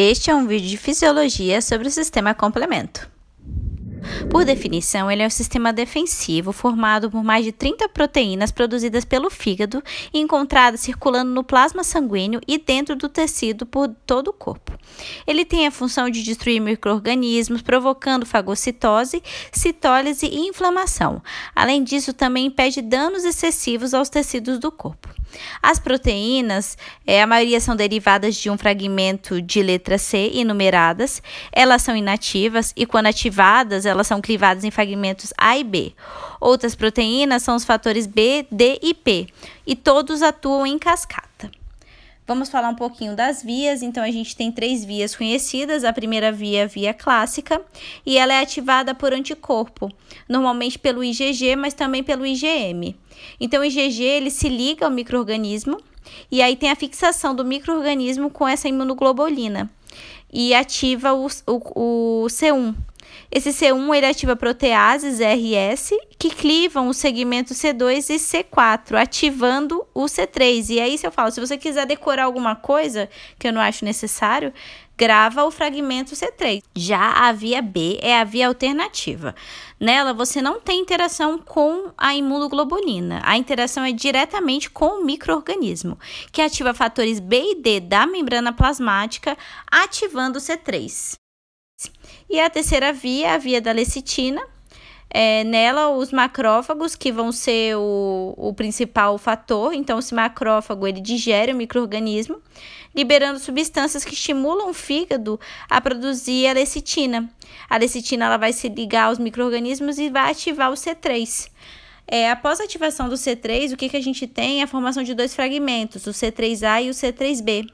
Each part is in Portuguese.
Este é um vídeo de fisiologia sobre o sistema complemento. Por definição, ele é um sistema defensivo formado por mais de 30 proteínas produzidas pelo fígado e encontradas circulando no plasma sanguíneo e dentro do tecido por todo o corpo. Ele tem a função de destruir microrganismos, provocando fagocitose, citólise e inflamação. Além disso, também impede danos excessivos aos tecidos do corpo. As proteínas, é, a maioria são derivadas de um fragmento de letra C e numeradas. Elas são inativas e, quando ativadas, elas são clivadas em fragmentos A e B. Outras proteínas são os fatores B, D e P, e todos atuam em cascata. Vamos falar um pouquinho das vias. Então, a gente tem três vias conhecidas. A primeira via é a via clássica e ela é ativada por anticorpo, normalmente pelo IgG, mas também pelo IgM. Então, o IgG ele se liga ao microorganismo e aí tem a fixação do microorganismo com essa imunoglobulina e ativa o, o, o C1. Esse C1 ele ativa proteases RS que clivam os segmentos C2 e C4, ativando o C3. E aí, se eu falo, se você quiser decorar alguma coisa que eu não acho necessário, grava o fragmento C3. Já a via B é a via alternativa. Nela, você não tem interação com a imunoglobulina. A interação é diretamente com o microorganismo, que ativa fatores B e D da membrana plasmática, ativando o C3. E a terceira via, a via da lecitina, é, nela os macrófagos que vão ser o, o principal fator. Então, esse macrófago ele digere o microorganismo, liberando substâncias que estimulam o fígado a produzir a lecitina. A lecitina ela vai se ligar aos microorganismos e vai ativar o C3. É, após a ativação do C3, o que, que a gente tem é a formação de dois fragmentos, o C3A e o C3B.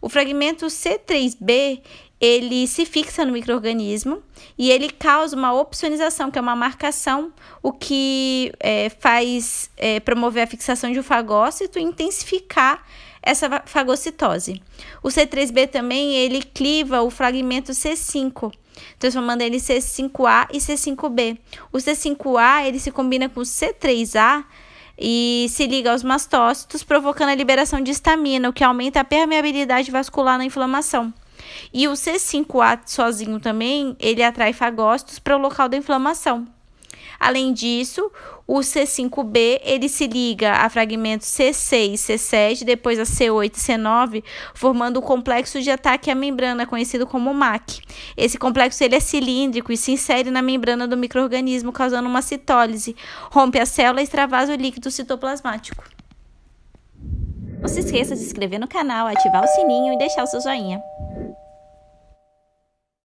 O fragmento C3b ele se fixa no microorganismo e ele causa uma opsonização, que é uma marcação, o que é, faz é, promover a fixação de um fagócito e intensificar essa fagocitose. O C3b também ele cliva o fragmento C5, transformando ele em C5a e C5b. O C5a ele se combina com o C3a e se liga aos mastócitos, provocando a liberação de histamina, o que aumenta a permeabilidade vascular na inflamação. E o C5A sozinho também, ele atrai fagócitos para o local da inflamação. Além disso, o C5b ele se liga a fragmentos C6 e C7, depois a C8 e C9, formando o complexo de ataque à membrana, conhecido como MAC. Esse complexo ele é cilíndrico e se insere na membrana do microorganismo, causando uma citólise, rompe a célula e extravasa o líquido citoplasmático. Não se esqueça de se inscrever no canal, ativar o sininho e deixar o seu joinha.